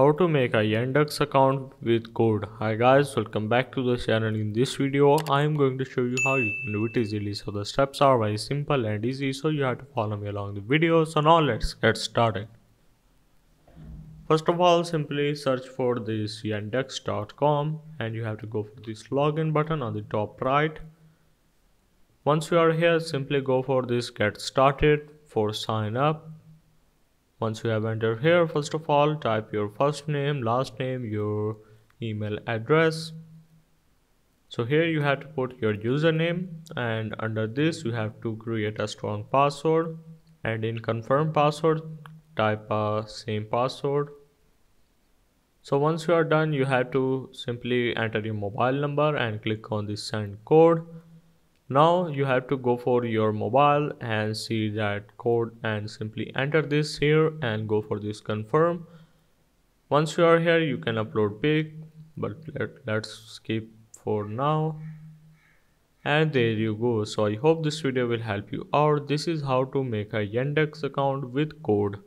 How to make a Yandex account with code. Hi guys, welcome back to the channel. In this video, I am going to show you how you can do it easily. So the steps are very simple and easy so you have to follow me along the video. So now let's get started. First of all, simply search for this yandex.com and you have to go for this login button on the top right. Once you are here, simply go for this get started for sign up once you have entered here first of all type your first name last name your email address. So here you have to put your username and under this you have to create a strong password. And in confirm password type a same password. So once you are done you have to simply enter your mobile number and click on the send code now you have to go for your mobile and see that code and simply enter this here and go for this confirm. Once you are here you can upload pic but let, let's skip for now. And there you go. So i hope this video will help you out. This is how to make a yandex account with code